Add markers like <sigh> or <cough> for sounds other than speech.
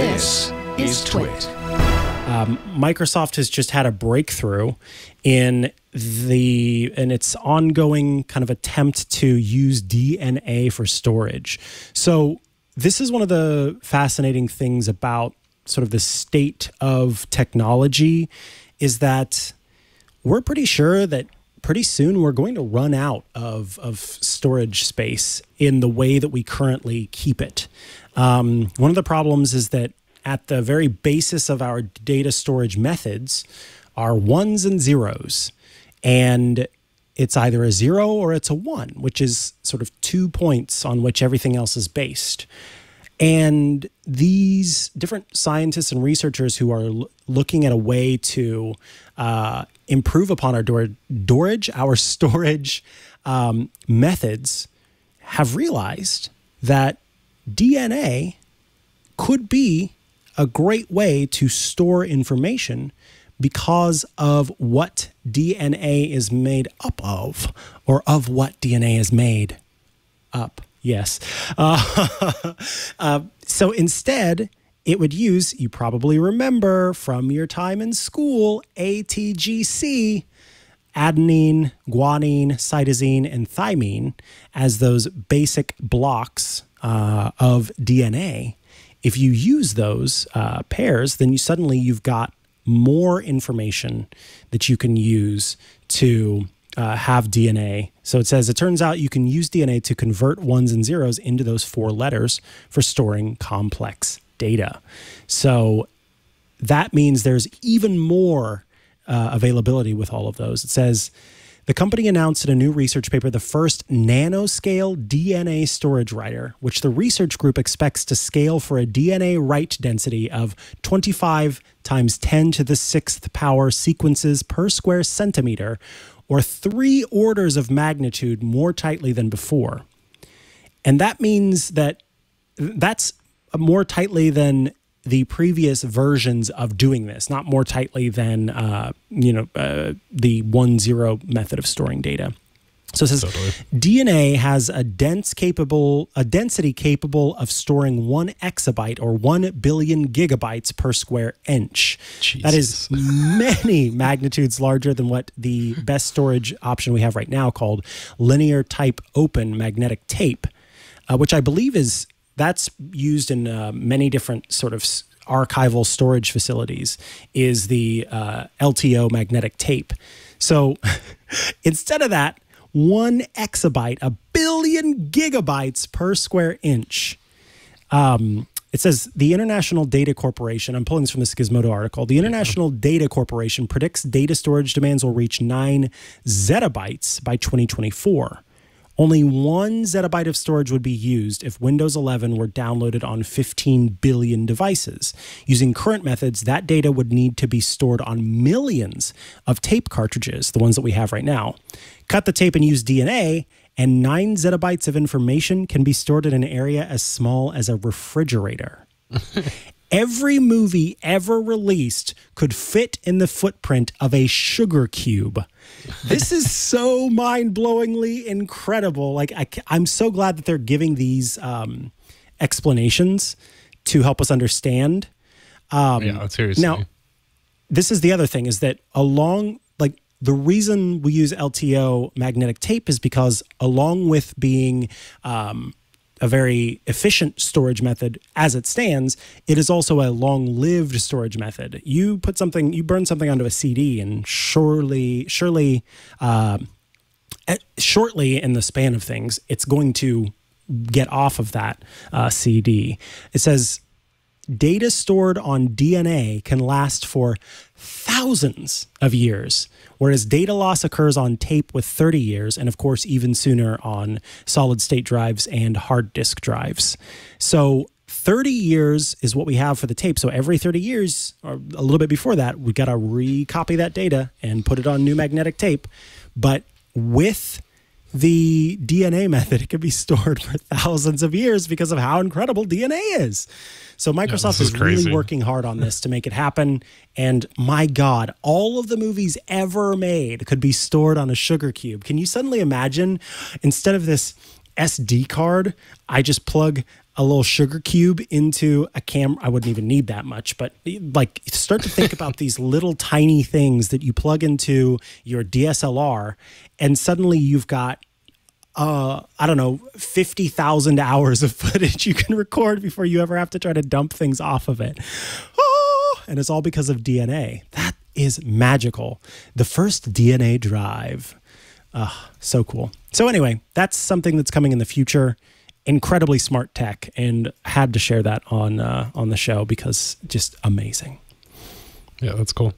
This is Twit. Um, Microsoft has just had a breakthrough in the in its ongoing kind of attempt to use DNA for storage. So this is one of the fascinating things about sort of the state of technology is that we're pretty sure that pretty soon we're going to run out of, of storage space in the way that we currently keep it. Um, one of the problems is that at the very basis of our data storage methods are ones and zeros. And it's either a zero or it's a one, which is sort of two points on which everything else is based. And these different scientists and researchers who are looking at a way to uh, improve upon our dor- storage, our <laughs> storage um, methods, have realized that DNA could be a great way to store information because of what DNA is made up of, or of what DNA is made up. Yes. Uh, <laughs> uh, so instead, it would use, you probably remember from your time in school, ATGC, adenine, guanine, cytosine, and thymine as those basic blocks uh, of DNA. If you use those uh, pairs, then you suddenly you've got more information that you can use to uh, have DNA. So it says it turns out you can use DNA to convert ones and zeros into those four letters for storing complex data. So that means there's even more uh, availability with all of those. It says the company announced in a new research paper the first nanoscale DNA storage writer, which the research group expects to scale for a DNA write density of 25 times 10 to the sixth power sequences per square centimeter, or three orders of magnitude more tightly than before. And that means that that's more tightly than the previous versions of doing this, not more tightly than uh, you know uh, the one zero method of storing data. So it says Totally. DNA has a dense capable a density capable of storing one exabyte or one billion gigabytes per square inch. That is <laughs> many magnitudes larger than what the best storage option we have right now called linear tape open magnetic tape, uh, which I believe is that's used in uh, many different sort of archival storage facilities is the uh, LTO magnetic tape. So <laughs> instead of that, one exabyte, a billion gigabytes per square inch. Um, it says the International Data Corporation, I'm pulling this from the Gizmodo article. The International Data Corporation predicts data storage demands will reach nine zettabytes by 2024. Only one zettabyte of storage would be used if Windows 11 were downloaded on 15 billion devices. Using current methods, that data would need to be stored on millions of tape cartridges, the ones that we have right now. Cut the tape and use DNA, and nine zettabytes of information can be stored in an area as small as a refrigerator. <laughs> Every movie ever released could fit in the footprint of a sugar cube. This is so mind-blowingly incredible. Like I, am so glad that they're giving these um, explanations to help us understand. Um, yeah, seriously. Now, this is the other thing: is that along like the reason we use LTO magnetic tape is because along with being um, a very efficient storage method as it stands, it is also a long-lived storage method. You put something, you burn something onto a CD, and surely, surely, uh, at- shortly in the span of things, it's going to get off of that uh, CD. It says data stored on DNA can last for thousands of years, whereas data loss occurs on tape with 30 years, and of course, even sooner on solid state drives and hard disk drives. So, 30 years is what we have for the tape. So, every 30 years, or a little bit before that, we got to recopy that data and put it on new magnetic tape. But with the DNA method, it could be stored for thousands of years because of how incredible DNA is. So Microsoft this is is, really working hard on this <laughs> to make it happen. And my God, all of the movies ever made could be stored on a sugar cube. Can you suddenly imagine instead of this SD card. I just plug a little sugar cube into a camera. I wouldn't even need that much, but like start to think about <laughs> these little tiny things that you plug into your DSLR, and suddenly you've got uh, I don't know, 50,000 hours of <laughs> footage you can record before you ever have to try to dump things off of it. Oh, and it's all because of DNA. That is magical. The first DNA drive. Uh, so cool. So, anyway, that's something that's coming in the future. Incredibly smart tech, and had to share that on uh, on the show because just amazing. Yeah, that's cool.